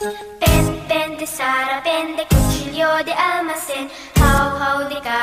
Bende, bende, sara, bende, cucciglio di almasen How, how di ca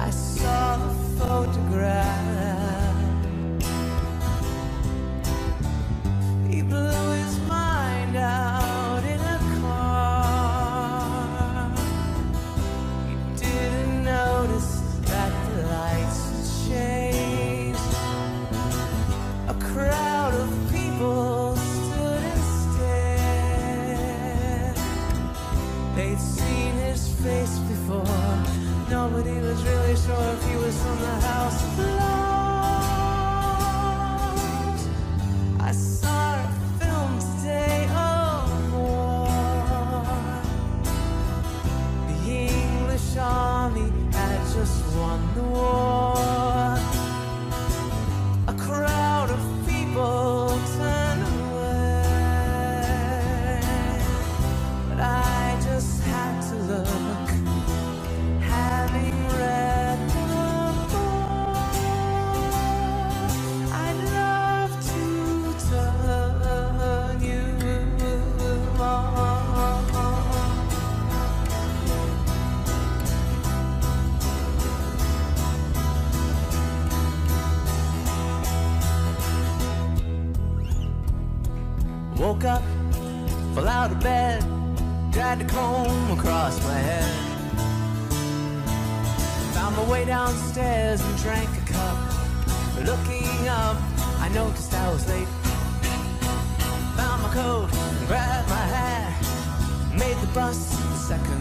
I saw the photograph. They'd seen his face before. Nobody was really sure if he was from the House of Lords. I saw a film today, oh boy. The English army had just won the war. Woke up, fell out of bed, dragged a comb across my head. Found my way downstairs and drank a cup. Looking up, I noticed I was late. Found my coat grabbed my hat. Made the bus the second